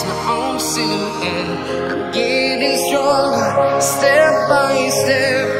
is my own suit, and I'm getting stronger step by step.